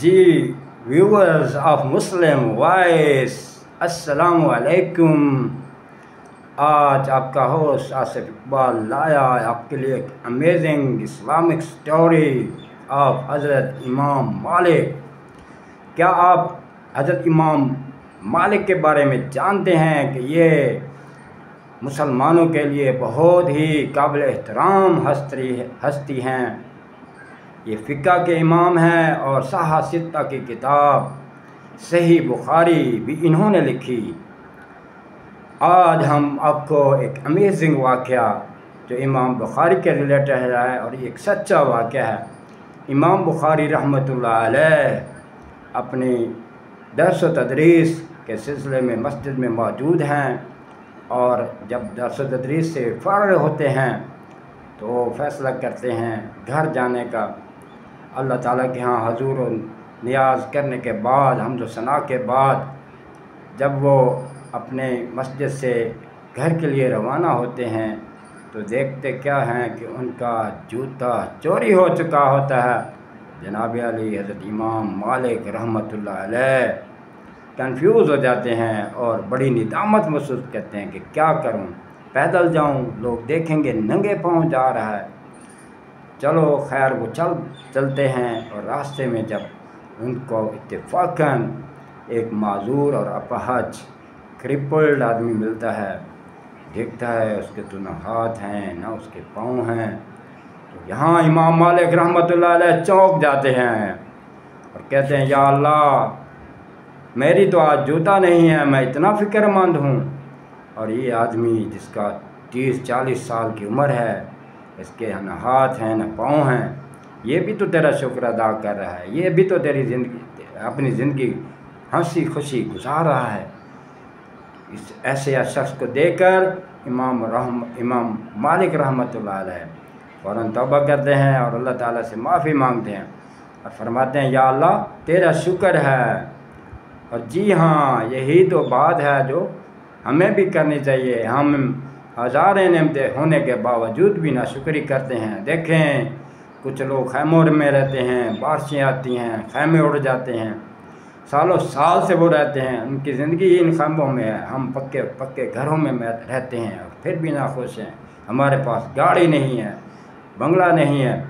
G viewers of Muslim voice السلام علیکم۔ آج آپ کا ہوسٹ آصف اقبال لایا ہے آپ کے لیے ایک امیزنگ اسلامک سٹوری آف حضرت امام مالک۔ کیا آپ حضرت امام مالک کے بارے میں جانتے ہیں کہ یہ مسلمانوں کے لیے بہت ہی قابل احترام ہستی ہستی ہیں؟ یہ فقہ کے امام ہیں اور ستہ کی کتاب صحیح بخاری بھی انہوں نے لکھی۔ آج ہم آپ کو ایک امیزنگ واقعہ جو امام بخاری کے ریلیٹڈ ہے اور یہ ایک سچا واقعہ ہے۔ امام بخاری رحمۃ اللہ علیہ اپنی درس و تدریس کے سلسلے میں مسجد میں موجود ہیں اور جب درس و تدریس سے فارغ ہوتے ہیں تو فیصلہ کرتے ہیں گھر جانے کا۔ اللہ تعالیٰ کے ہاں حضور و نیاز کرنے کے بعد حمد و ثناء کے بعد جب وہ اپنے مسجد سے گھر کے لیے روانہ ہوتے ہیں، تو دیکھتے کیا ہیں کہ ان کا جوتا چوری ہو چکا ہوتا ہے۔ جناب علی، حضرت امام مالک رحمۃ اللہ علیہ کنفیوز ہو جاتے ہیں اور بڑی ندامت محسوس کرتے ہیں کہ کیا کروں؟ پیدل جاؤں، لوگ دیکھیں گے، ننگے پاؤں جا رہا ہے۔ چلو خیر وہ چل چلتے ہیں اور راستے میں جب ان کو اتفاقاً ایک معذور اور اپہج کرپلڈ آدمی ملتا ہے، دیکھتا ہے اس کے تو نہ ہاتھ ہیں، نہ اس کے پاؤں ہیں، تو یہاں امام مالک رحمۃ اللہ علیہ چوک جاتے ہیں اور کہتے ہیں، یا اللہ، میری تو آج جوتا نہیں ہے، میں اتنا فکر مند ہوں۔ اور یہ آدمی جس کا تیس چالیس سال کی عمر ہے اس کے نہ ہاتھ ہیں نہ پاؤں ہیں۔ یہ بھی تو تیرا شکر ادا کر رہا ہے، یہ بھی تو تیری زندگی، اپنی زندگی ہنسی خوشی گزار رہا ہے۔ اس ایسے شخص کو دیکھ کر امام رحم، امام مالک رحمۃ اللہ علیہ فوراً توبہ کرتے ہیں اور اللہ تعالیٰ سے معافی مانگتے ہیں اور فرماتے ہیں، یا اللہ، تیرا شکر ہے۔ اور جی ہاں یہی تو بات ہے جو ہمیں بھی کرنی چاہیے۔ ہم ہزار نعمتیں ہونے کے باوجود بھی ناشکری کرتے ہیں۔ دیکھیں، کچھ لوگ خیموں میں رہتے ہیں، بارشیں آتی ہیں، خیمے اڑ جاتے ہیں۔ سالوں سال سے وہ رہتے ہیں۔ ان کی زندگی ہی ان خیموں میں ہے۔ ہم پکے پکے گھروں میں رہتے ہیں اور پھر بھی نہ خوش ہیں۔ ہمارے پاس گاڑی نہیں ہے، بنگلہ نہیں ہے۔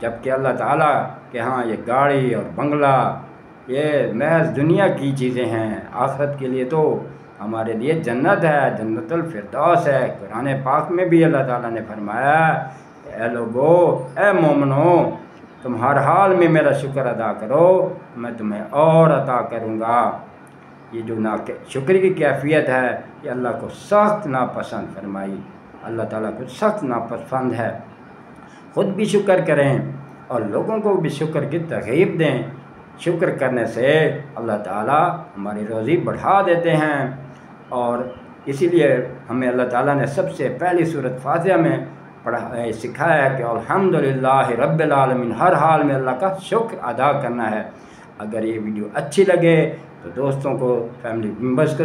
جبکہ اللہ تعالیٰ کہ ہاں یہ گاڑی اور بنگلہ، یہ محض دنیا کی چیزیں ہیں۔ آخرت کے لیے تو ہمارے لیے جنت ہے، جنت الفردوس ہے۔ قرآن پاک میں بھی اللہ تعالیٰ نے فرمایا، اے لوگو، اے مومنو تم ہر حال میں میرا شکر ادا کرو، میں تمہیں اور عطا کروں گا۔ یہ جو نا شکر کی کیفیت ہے، یہ اللہ کو سخت ناپسند فرمائی۔ اللہ تعالیٰ کو سخت ناپسند ہے۔ خود بھی شکر کریں اور لوگوں کو بھی شکر کی ترغیب دیں۔ شکر کرنے سے اللہ تعالیٰ ہماری روزی بڑھا دیتے ہیں۔ اور اسی لیے ہمیں اللہ تعالیٰ نے سب سے پہلی صورت فاتحہ میں پڑھا سکھایا ہے کہ الحمد رب العالمین، ہر حال میں اللہ کا شکر ادا کرنا ہے۔ اگر یہ ویڈیو اچھی لگے تو دوستوں کو، فیملی ممبرس کو